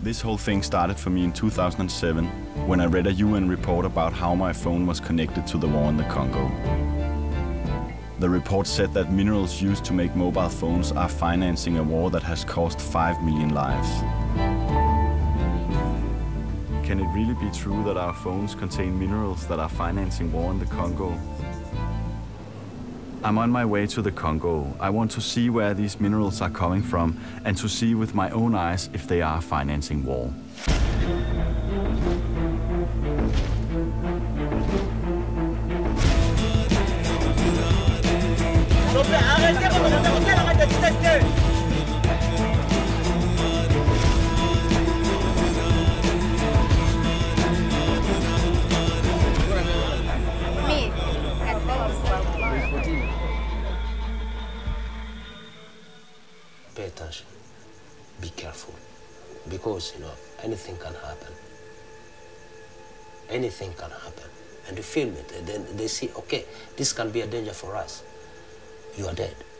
This whole thing started for me in 2007 when I read a UN report about how my phone was connected to the war in the Congo. The report said that minerals used to make mobile phones are financing a war that has cost 5 million lives. Can it really be true that our phones contain minerals that are financing war in the Congo? I'm on my way to the Congo. I want to see where these minerals are coming from and to see with my own eyes if they are financing war. Pay attention. Be careful. Because, you know, anything can happen. Anything can happen. And you film it, and then they see, okay, this can be a danger for us. You are dead.